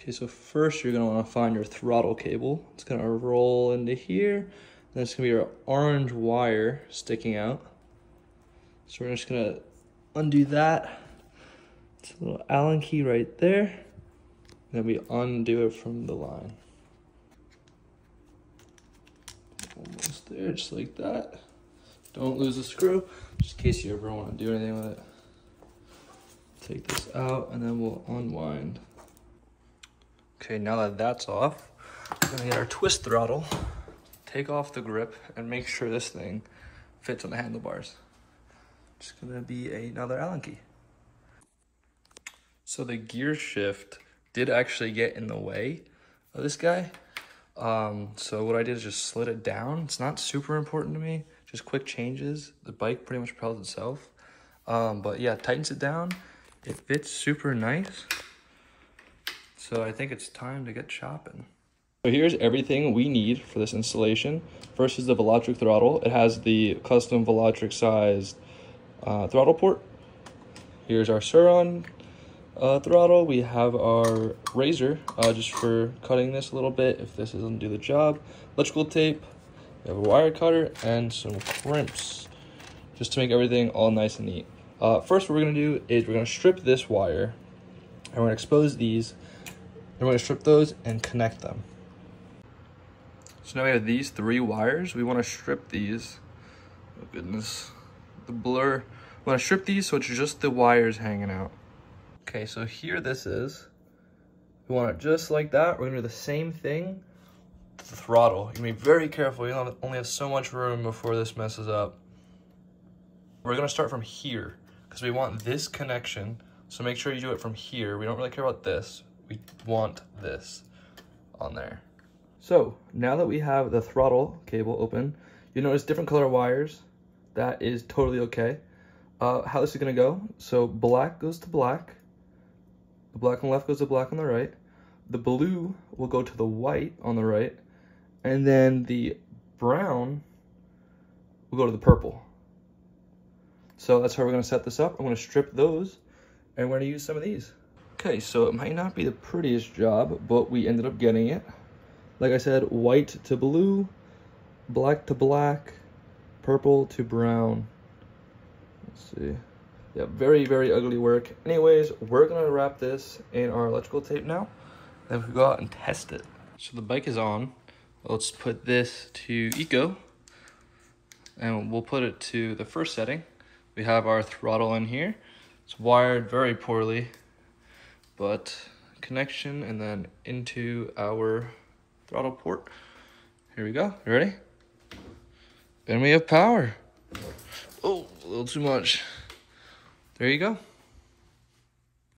Okay, so first you're gonna wanna find your throttle cable. It's gonna roll into here. Then it's gonna be your orange wire sticking out. So we're just gonna undo that. It's a little Allen key right there. Then we undo it from the line. Almost there, just like that. Don't lose the screw, just in case you ever want to do anything with it. Take this out and then we'll unwind. Okay, now that that's off, we're gonna get our twist throttle, take off the grip, and make sure this thing fits on the handlebars. Just gonna be another Allen key. So the gear shift did actually get in the way of this guy. Um, so what I did is just slid it down. It's not super important to me, just quick changes. The bike pretty much propels itself. Um, but yeah, tightens it down. It fits super nice. So I think it's time to get shopping. So here's everything we need for this installation. First is the Velotric throttle. It has the custom Velotric sized uh, throttle port. Here's our Sur-Ron uh, throttle. We have our razor uh, just for cutting this a little bit if this doesn't do the job. Electrical tape. We have a wire cutter and some crimps just to make everything all nice and neat. Uh, first, what we're going to do is we're going to strip this wire and we're going to expose these. And we're to strip those and connect them. So now we have these three wires. We want to strip these. Oh goodness. The blur. We want to strip these so it's just the wires hanging out. Okay, so here this is. We want it just like that. We're gonna do the same thing the throttle. You be very careful. You only have so much room before this messes up. We're gonna start from here because we want this connection. So make sure you do it from here. We don't really care about this. We want this on there. So now that we have the throttle cable open, you notice different color wires. That is totally okay. Uh, how this is gonna go, so black goes to black, the black on the left goes to black on the right. The blue will go to the white on the right. And then the brown will go to the purple. So that's how we're going to set this up. I'm going to strip those and we're to use some of these. Okay, so it might not be the prettiest job, but we ended up getting it. Like I said, white to blue, black to black, purple to brown. Let's see yeah, very, very ugly work. Anyways, we're gonna wrap this in our electrical tape now. Then we go out and test it. So the bike is on. Let's put this to eco. And we'll put it to the first setting. We have our throttle in here. It's wired very poorly, but connection and then into our throttle port. Here we go. You ready? And we have power. Oh, a little too much. There you go.